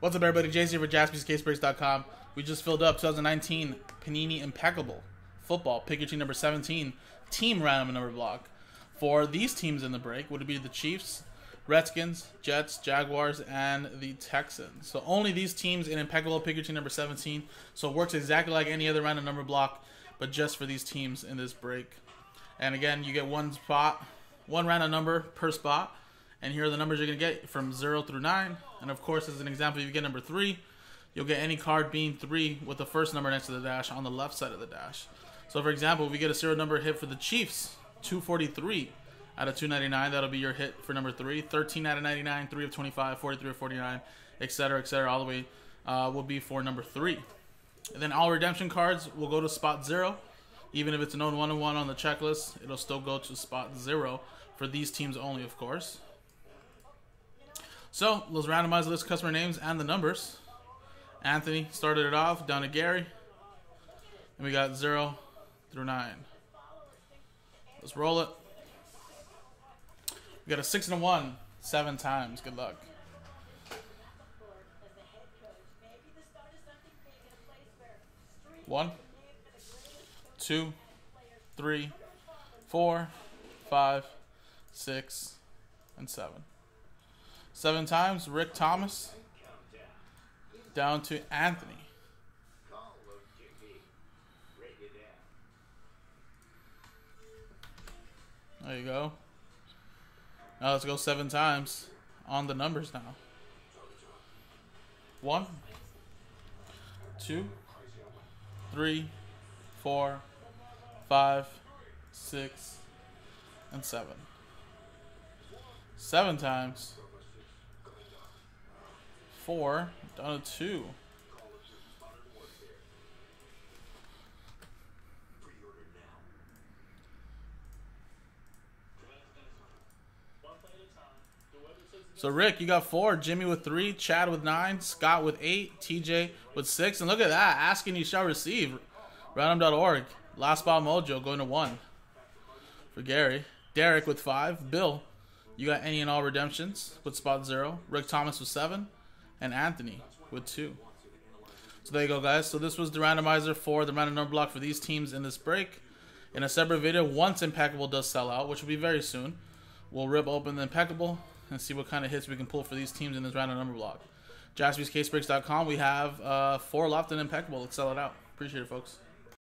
What's up, everybody? Jay's here for JaspysCaseBreaks.com. We just filled up 2019 Panini Impeccable Football, pick your team number 17, team random number block. For these teams in the break, would it be the Chiefs, Redskins, Jets, Jaguars, and the Texans. So only these teams in Impeccable pick your team number 17. So it works exactly like any other random number block, but just for these teams in this break. And again, you get one spot, one random number per spot. And here are the numbers you're going to get from 0 through 9. And of course, as an example, if you get number 3, you'll get any card being 3 with the first number next to the dash on the left side of the dash. So for example, if we get a zero number hit for the Chiefs, 243 out of 299, that'll be your hit for number 3. 13 out of 99, 3 of 25, 43 of 49, etc., etc., all the way uh, will be for number 3. And then all redemption cards will go to spot 0. Even if it's known 1 1 on the checklist, it'll still go to spot 0 for these teams only, of course. So let's randomize the list of customer names and the numbers. Anthony started it off down to Gary. And we got 0 through 9. Let's roll it. We got a 6 and a 1 seven times. Good luck. One, two, three, four, five, six, and seven. Seven times, Rick Thomas. Down to Anthony. There you go. Now let's go seven times on the numbers now. One, two, three, four, five, six, and seven. Seven times four, down to two. So Rick, you got four. Jimmy with three. Chad with nine. Scott with eight. TJ with six. And look at that. Asking you shall receive. Random.org. Last spot mojo going to one. For Gary. Derek with five. Bill, you got any and all redemptions with spot zero. Rick Thomas with seven and Anthony with two. So there you go, guys. So this was the randomizer for the random number block for these teams in this break. In a separate video, once Impeccable does sell out, which will be very soon, we'll rip open the Impeccable and see what kind of hits we can pull for these teams in this random number block. JaspysCaseBreaks.com. We have uh, four left in Impeccable. Let's sell it out. Appreciate it, folks.